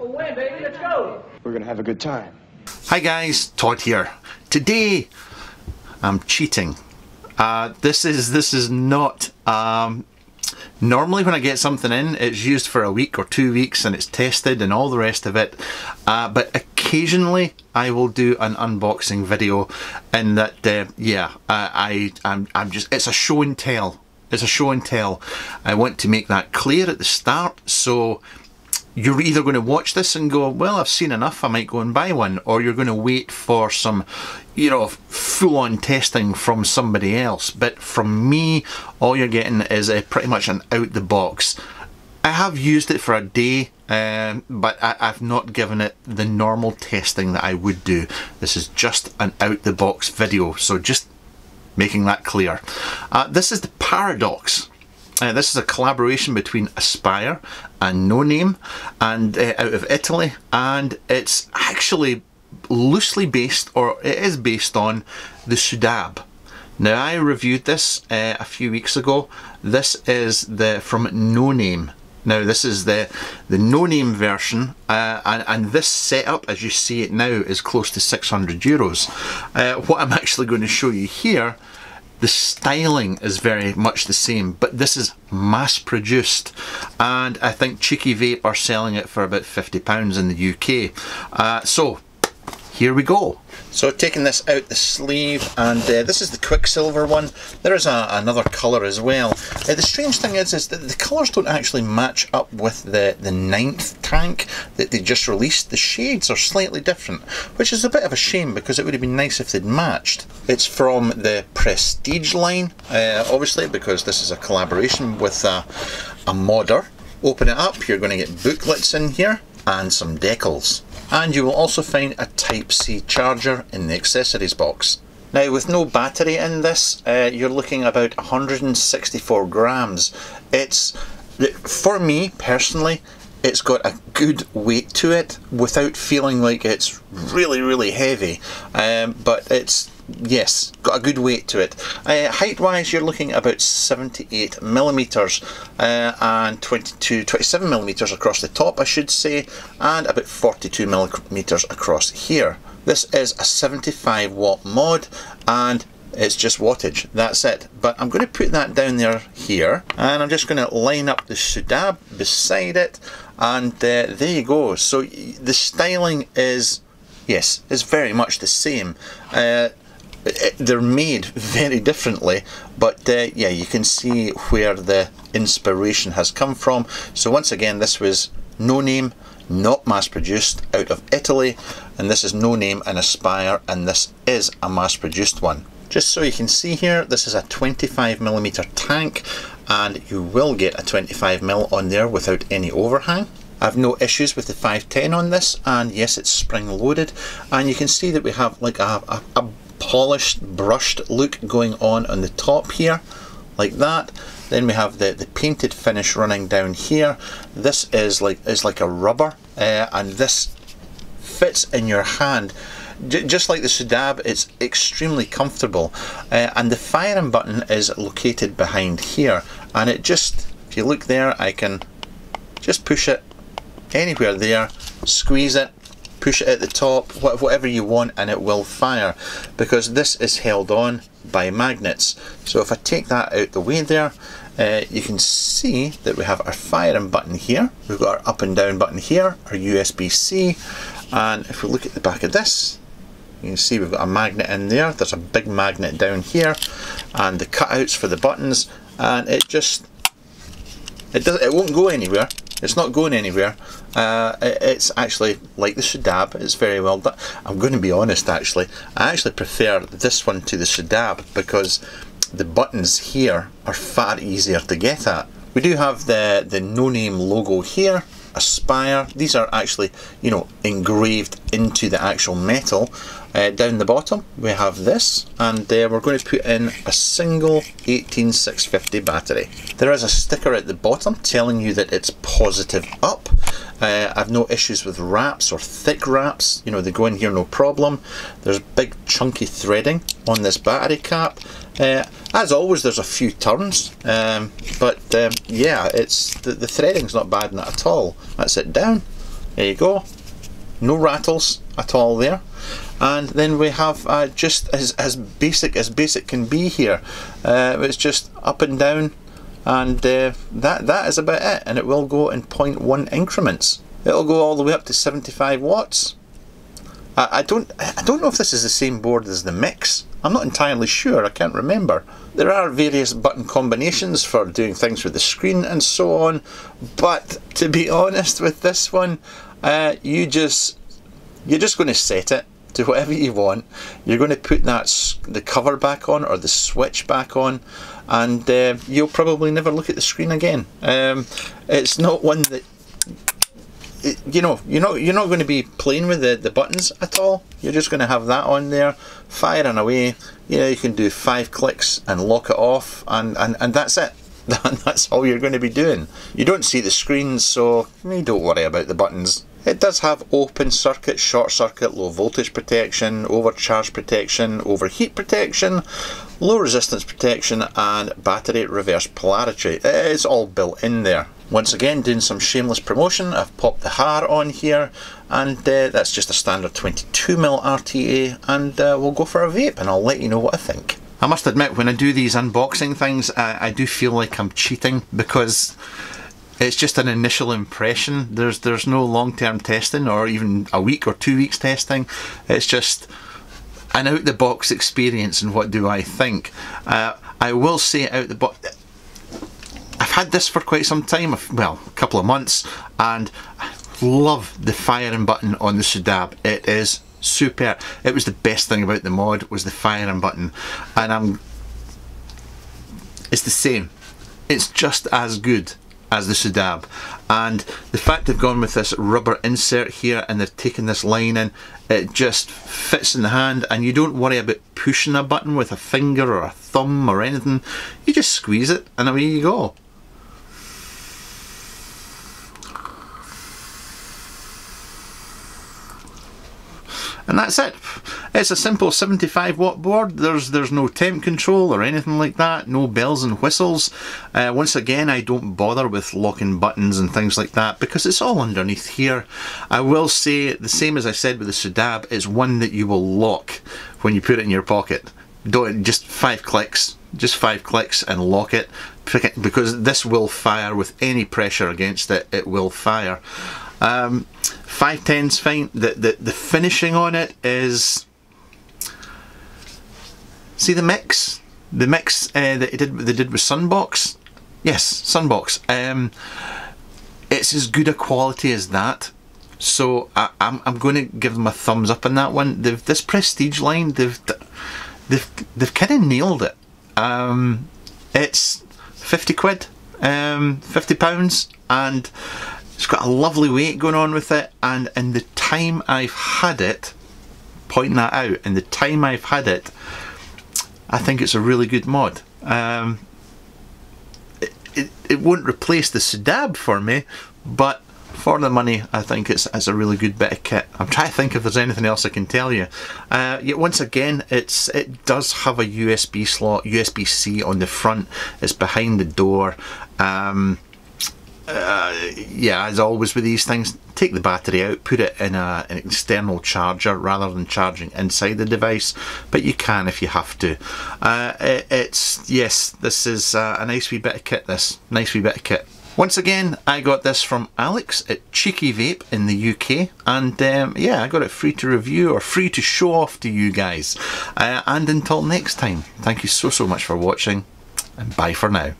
We'll win, baby. Let's go. We're gonna have a good time. Hi guys, Todd here. Today I'm cheating. Uh, this is this is not um, normally when I get something in it's used for a week or two weeks and it's tested and all the rest of it uh, but occasionally I will do an unboxing video and that uh, yeah I, I I'm, I'm just it's a show and tell it's a show and tell I want to make that clear at the start so you're either going to watch this and go, well, I've seen enough, I might go and buy one, or you're going to wait for some, you know, full on testing from somebody else. But from me, all you're getting is a, pretty much an out the box. I have used it for a day, um, but I, have not given it the normal testing that I would do. This is just an out the box video, so just making that clear. Uh, this is the Paradox. Uh, this is a collaboration between Aspire and No Name and uh, out of Italy and it's actually loosely based or it is based on the Sudab. Now I reviewed this uh, a few weeks ago. This is the from No Name. Now this is the the no name version uh, and, and, this setup as you see it now is close to 600 euros. Uh, what I'm actually going to show you here the styling is very much the same, but this is mass produced. And I think Cheeky Vape are selling it for about £50 in the UK. Uh, so, here we go. So taking this out the sleeve and uh, this is the Quicksilver one. There is a, another colour as well. Uh, the strange thing is, is that the colours don't actually match up with the, the ninth tank that they just released. The shades are slightly different, which is a bit of a shame because it would have been nice if they'd matched. It's from the Prestige line, uh, obviously, because this is a collaboration with a, a modder. Open it up, you're going to get booklets in here and some decals and you will also find a Type-C charger in the accessories box. Now with no battery in this, uh, you're looking about 164 grams. It's, for me personally, it's got a good weight to it without feeling like it's really really heavy um, but it's yes, got a good weight to it. Uh, height wise, you're looking about 78 millimeters uh, and 22, 27 millimeters across the top, I should say, and about 42 millimeters across here. This is a 75 watt mod and it's just wattage, that's it. But I'm going to put that down there here and I'm just going to line up the Sudab beside it and uh, there you go. So the styling is, yes, is very much the same. Uh, they're made very differently but uh, yeah you can see where the inspiration has come from. So once again this was no name not mass produced out of Italy and this is no name and aspire and this is a mass produced one. Just so you can see here this is a 25 millimeter tank and you will get a 25 mil on there without any overhang. I've no issues with the 510 on this and yes it's spring loaded and you can see that we have like a, a, a polished brushed look going on on the top here like that. Then we have the, the painted finish running down here. This is like is like a rubber uh, and this fits in your hand. J just like the Sudab it's extremely comfortable. Uh, and the firing button is located behind here. And it just if you look there I can just push it anywhere there squeeze it push it at the top, whatever you want and it will fire because this is held on by magnets. So if I take that out the way there, uh, you can see that we have our firing button here, we've got our up and down button here, our USB-C, and if we look at the back of this, you can see we've got a magnet in there, there's a big magnet down here, and the cutouts for the buttons, and it just, it, does, it won't go anywhere, it's not going anywhere. Uh, it's actually like the Sudab. It's very well done. I'm going to be honest actually. I actually prefer this one to the Sudab because the buttons here are far easier to get at. We do have the, the no-name logo here Aspire. These are actually, you know, engraved into the actual metal. Uh, down the bottom we have this and uh, we're going to put in a single 18650 battery. There is a sticker at the bottom telling you that it's positive up. Uh, I've no issues with wraps or thick wraps, you know they go in here no problem. There's big chunky threading on this battery cap. Uh, as always there's a few turns um, but um, yeah it's the, the threading's not bad at all. That's it down There you go. No rattles at all there. And then we have uh, just as, as basic as basic can be here. Uh, it's just up and down and uh, that that is about it and it will go in 0.1 increments. It'll go all the way up to 75 watts. I, I don't I don't know if this is the same board as the Mixx. I'm not entirely sure, I can't remember. There are various button combinations for doing things with the screen and so on, but to be honest with this one, uh, you just you're just going to set it to whatever you want. You're going to put that the cover back on or the switch back on, and uh, you'll probably never look at the screen again. Um, it's not one that you know you're not you're not going to be playing with the, the buttons at all. You're just going to have that on there firing away. You know you can do five clicks and lock it off and and, and that's it. That's all you're going to be doing. You don't see the screens so you don't worry about the buttons it does have open circuit, short circuit, low voltage protection, overcharge protection, overheat protection, low resistance protection and battery reverse polarity. It's all built in there. Once again doing some shameless promotion, I've popped the HAR on here and uh, that's just a standard 22mm RTA and uh, we'll go for a vape and I'll let you know what I think. I must admit when I do these unboxing things I, I do feel like I'm cheating because it's just an initial impression. There's there's no long term testing or even a week or two weeks testing. It's just an out the box experience and what do I think. Uh, I will say out the box. I've had this for quite some time, well, a couple of months, and I love the firing button on the Sudab. It is super. It was the best thing about the mod was the firing button, and I'm. It's the same. It's just as good as the Sudab and the fact they've gone with this rubber insert here and they're taking this line in it just fits in the hand and you don't worry about pushing a button with a finger or a thumb or anything. You just squeeze it and away you go and that's it. It's a simple 75 watt board. There's there's no temp control or anything like that. No bells and whistles. Uh, once again, I don't bother with locking buttons and things like that because it's all underneath here. I will say the same as I said with the Sudab. It's one that you will lock when you put it in your pocket. Don't just five clicks. Just five clicks and lock it because this will fire with any pressure against it. It will fire. Um, 510's fine. The, the, the finishing on it is... See the Mixx? The Mixx uh, that they did, they did with Sunbox? Yes, Sunbox. Um, it's as good a quality as that. So I, am I'm, I'm going to give them a thumbs up on that one. They've, this Prestige line, they've they've they've kind of nailed it. Um, it's 50 quid, um, 50 pounds, and it's got a lovely weight going on with it and in the time I've had it, pointing that out, in the time I've had it, I think it's a really good mod. Um, it, it, it won't replace the Sudab for me, but for the money, I think it's, it's a really good bit of kit. I'm trying to think if there's anything else I can tell you. Uh, yet once again, it's it does have a USB slot, USB-C on the front. It's behind the door. Um, yeah, as always with these things, take the battery out, put it in a, an external charger rather than charging inside the device, but you can if you have to. Uh, it, it's, yes, this is uh, a nice wee bit of kit, this. Nice wee bit of kit. Once again, I got this from Alex at Cheeky Vape in the UK, and um, yeah, I got it free to review or free to show off to you guys. Uh, and until next time, thank you so, so much for watching, and bye for now.